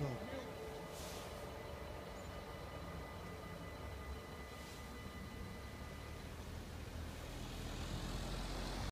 嗯